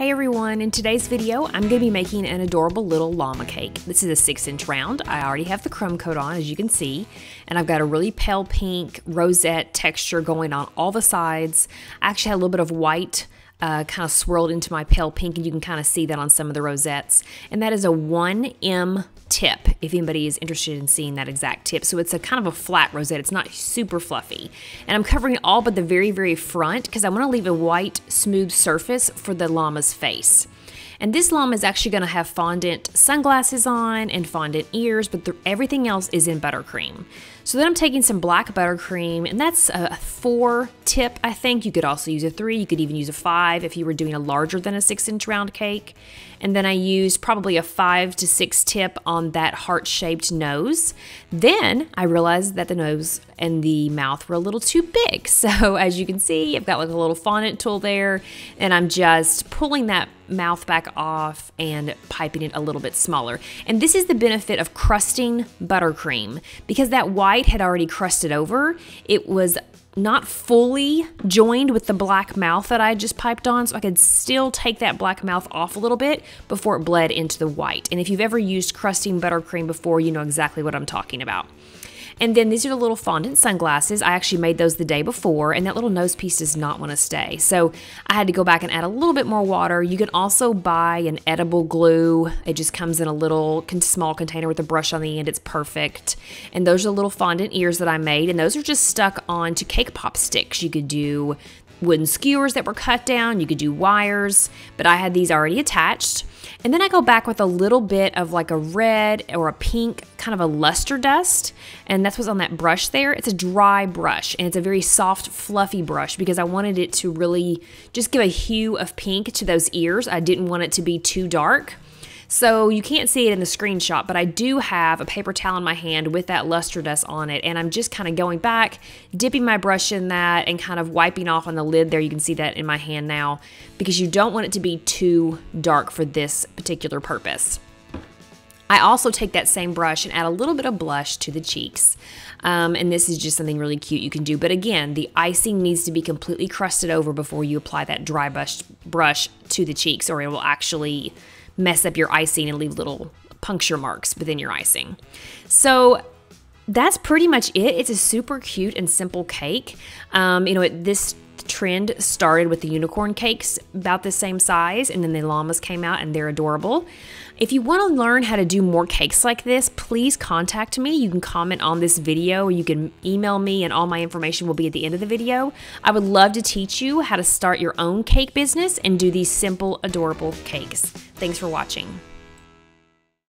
Hey everyone, in today's video, I'm going to be making an adorable little llama cake. This is a 6 inch round. I already have the crumb coat on, as you can see, and I've got a really pale pink rosette texture going on all the sides. I actually had a little bit of white uh, kind of swirled into my pale pink, and you can kind of see that on some of the rosettes. And that is a 1M tip, if anybody is interested in seeing that exact tip. So it's a kind of a flat rosette, it's not super fluffy. And I'm covering all but the very, very front because I want to leave a white, smooth surface for the llama's face. And this llama is actually going to have fondant sunglasses on and fondant ears, but everything else is in buttercream. So then I'm taking some black buttercream, and that's a four tip, I think. You could also use a three, you could even use a five if you were doing a larger than a six inch round cake. And then I used probably a five to six tip on that heart shaped nose. Then I realized that the nose and the mouth were a little too big. So as you can see, I've got like a little fondant tool there, and I'm just pulling that mouth back off and piping it a little bit smaller. And this is the benefit of crusting buttercream because that white had already crusted over. It was not fully joined with the black mouth that I just piped on, so I could still take that black mouth off a little bit before it bled into the white. And if you've ever used crusting buttercream before, you know exactly what I'm talking about. And then these are the little fondant sunglasses. I actually made those the day before, and that little nose piece does not want to stay. So I had to go back and add a little bit more water. You can also buy an edible glue. It just comes in a little small container with a brush on the end. It's perfect. And those are the little fondant ears that I made, and those are just stuck onto cake pop sticks. You could do wooden skewers that were cut down. You could do wires, but I had these already attached. And then I go back with a little bit of like a red or a pink, kind of a luster dust. And that's what's on that brush there. It's a dry brush and it's a very soft, fluffy brush because I wanted it to really just give a hue of pink to those ears. I didn't want it to be too dark. So you can't see it in the screenshot, but I do have a paper towel in my hand with that luster dust on it. And I'm just kind of going back, dipping my brush in that and kind of wiping off on the lid there. You can see that in my hand now because you don't want it to be too dark for this particular purpose. I also take that same brush and add a little bit of blush to the cheeks. Um, and this is just something really cute you can do. But again, the icing needs to be completely crusted over before you apply that dry brush, brush to the cheeks or it will actually mess up your icing and leave little puncture marks within your icing. So that's pretty much it. It's a super cute and simple cake. Um, you know, it, this trend started with the unicorn cakes about the same size, and then the llamas came out and they're adorable. If you want to learn how to do more cakes like this, please contact me. You can comment on this video, or you can email me, and all my information will be at the end of the video. I would love to teach you how to start your own cake business and do these simple, adorable cakes. Thanks for watching.